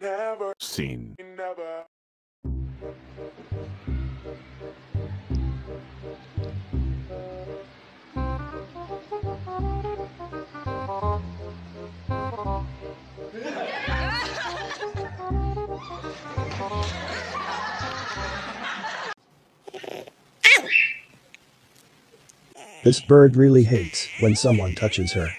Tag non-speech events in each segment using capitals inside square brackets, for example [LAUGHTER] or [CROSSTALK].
never seen. never This bird really hates when someone touches her.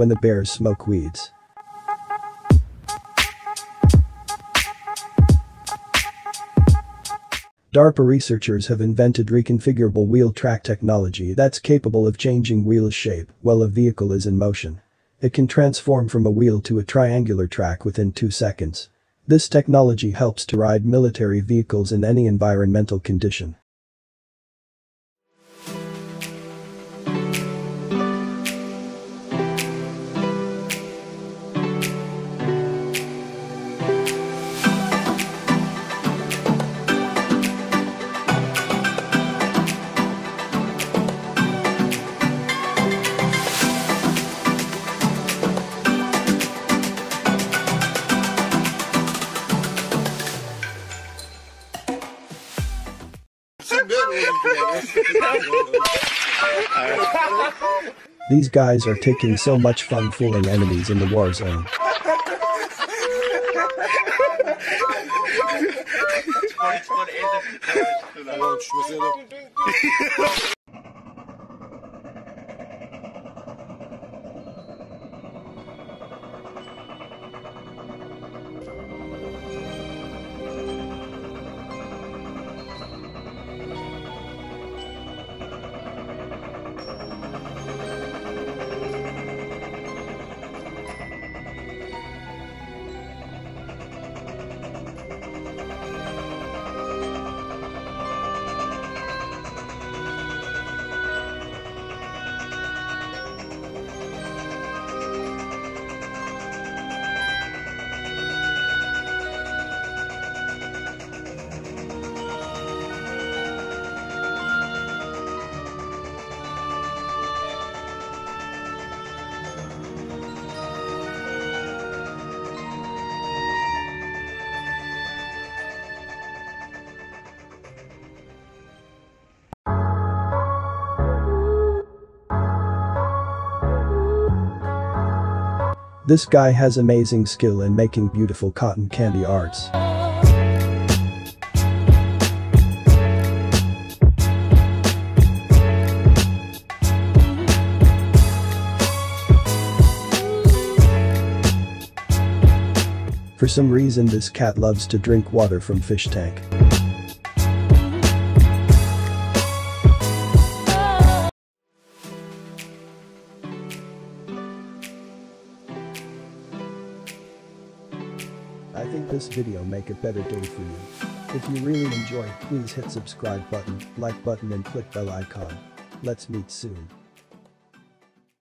When the bears smoke weeds. DARPA researchers have invented reconfigurable wheel track technology that's capable of changing wheel shape while a vehicle is in motion. It can transform from a wheel to a triangular track within two seconds. This technology helps to ride military vehicles in any environmental condition. These guys are taking so much fun fooling enemies in the war zone. [LAUGHS] This guy has amazing skill in making beautiful cotton candy arts. For some reason this cat loves to drink water from fish tank. I think this video make a better day for you. If you really enjoy, please hit subscribe button, like button and click bell icon. Let's meet soon.